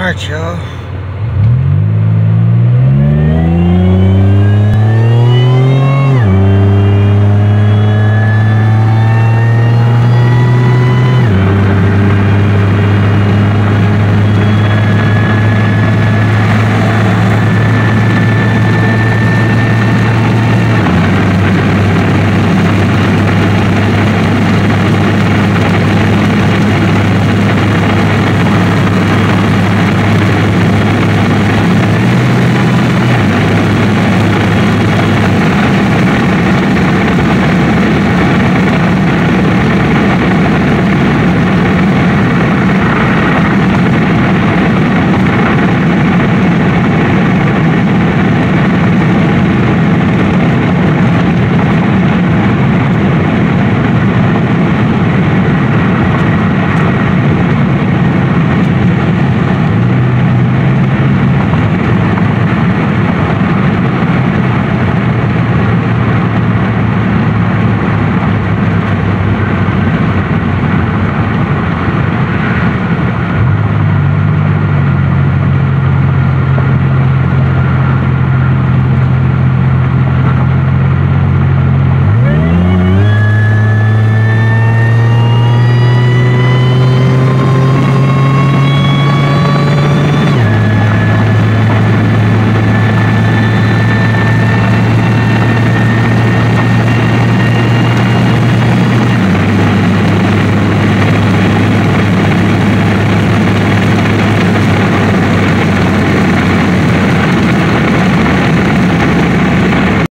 Alright, y'all.